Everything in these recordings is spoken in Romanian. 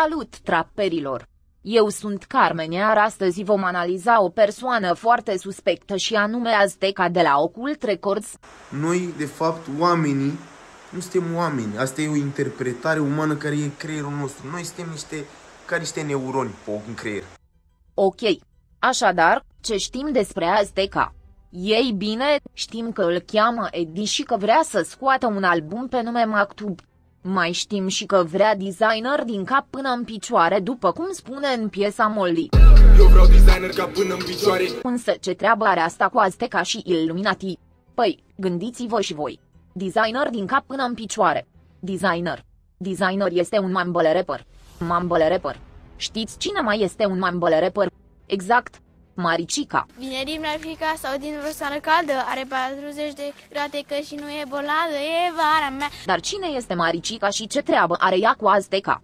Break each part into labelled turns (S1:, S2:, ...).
S1: Salut, traperilor! Eu sunt Carmen, iar astăzi vom analiza o persoană foarte suspectă și anume Azteca de la Occult Records.
S2: Noi, de fapt, oamenii, nu suntem oameni. Asta e o interpretare umană care e creierul nostru. Noi suntem niște, ca niște neuroni pe un creier.
S1: Ok. Așadar, ce știm despre Azteca? Ei bine, știm că îl cheamă Eddie și că vrea să scoată un album pe nume Maktub. Mai știm și că vrea designer din cap până în picioare, după cum spune în piesa Molly.
S3: Eu vreau designer ca până în picioare
S1: Însă ce treabă are asta cu Azteca și Illuminati? Păi, gândiți-vă și voi. Designer din cap până în picioare. Designer. Designer este un mumble rapper. Mumble rapper. Știți cine mai este un mumble rapper? Exact. Maricica.
S4: Vine din Africa sau din vreo țară caldă, are 40 de grade că și nu e boladă, e vara mea.
S1: Dar cine este Maricica și ce treabă are ea cu Azteca?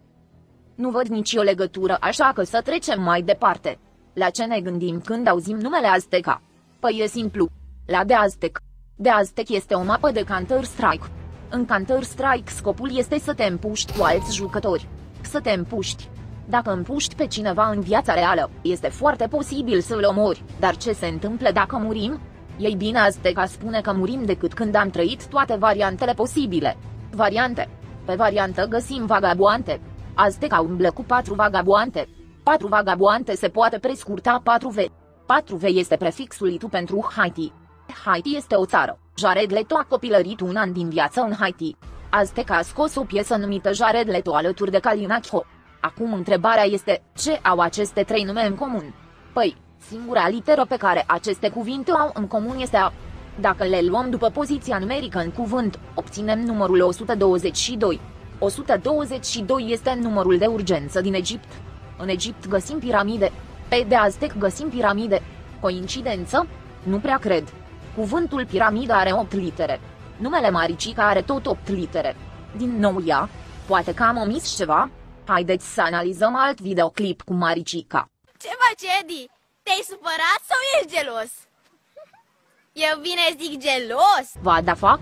S1: Nu văd nicio legătură, așa că să trecem mai departe. La ce ne gândim când auzim numele Azteca? Păi e simplu. La de Aztec. De Aztec este o mapă de Counter-Strike. În Counter-Strike scopul este să te împuști cu alți jucători. Să te împuști. Dacă împuști pe cineva în viața reală, este foarte posibil să-l omori, dar ce se întâmplă dacă murim? Ei bine Azteca spune că murim decât când am trăit toate variantele posibile. Variante. Pe variantă găsim vagaboante. Azteca umblă cu patru vagaboante. Patru vagaboante se poate prescurta 4V. 4V este prefixul itu pentru Haiti. Haiti este o țară. Jared Leto a copilărit un an din viață în Haiti. Azteca a scos o piesă numită Jared Leto alături de Kalina Kho. Acum întrebarea este, ce au aceste trei nume în comun? Păi, singura literă pe care aceste cuvinte au în comun este A. Dacă le luăm după poziția numerică în cuvânt, obținem numărul 122. 122 este numărul de urgență din Egipt. În Egipt găsim piramide. Pe de Aztec găsim piramide. Coincidență? Nu prea cred. Cuvântul piramidă are 8 litere. Numele Maricica are tot 8 litere. Din nou ea? Poate că am omis ceva? Haideți să analizăm alt videoclip cu Maricica.
S4: Ce faci, Eddie? Te-ai supărat sau ești gelos? Eu bine zic gelos.
S1: Va da fac?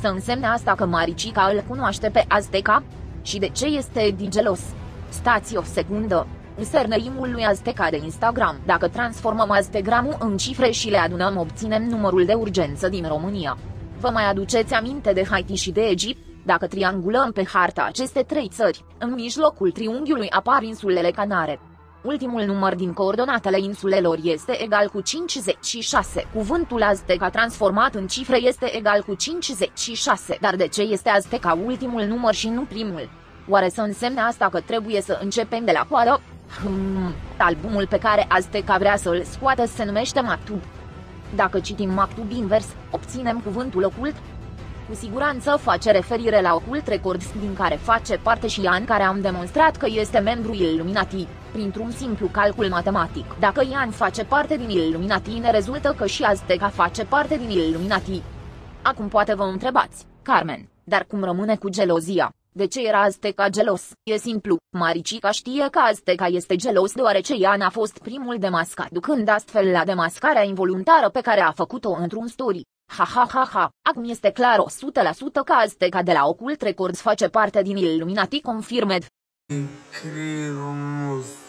S1: Să însemne asta că Maricica îl cunoaște pe Azteca? Și de ce este Eddie gelos? Stați o secundă. Userneimul lui Azteca de Instagram. Dacă transformăm Aztegramul în cifre și le adunăm obținem numărul de urgență din România. Vă mai aduceți aminte de Haiti și de Egipt? Dacă triangulăm pe harta aceste trei țări, în mijlocul triunghiului apar insulele Canare. Ultimul număr din coordonatele insulelor este egal cu 56. Cuvântul Azteca transformat în cifre este egal cu 56. Dar de ce este Azteca ultimul număr și nu primul? Oare să însemne asta că trebuie să începem de la coadă? Hmm, albumul pe care Azteca vrea să îl scoată se numește Maktub. Dacă citim Maktub invers, obținem cuvântul ocult, cu siguranță face referire la Occult Records din care face parte și Ian care am demonstrat că este membru Illuminati, printr-un simplu calcul matematic. Dacă Ian face parte din Illuminati ne rezultă că și Azteca face parte din Illuminati. Acum poate vă întrebați, Carmen, dar cum rămâne cu gelozia? De ce era Azteca gelos? E simplu, Maricica știe că Azteca este gelos deoarece Ian a fost primul demascat ducând astfel la demascarea involuntară pe care a făcut-o într-un story. Ha ha ha ha, acum este clar 100% că Azteca de la Occult Records face parte din Illuminati Confirmed.
S2: Creierul nostru.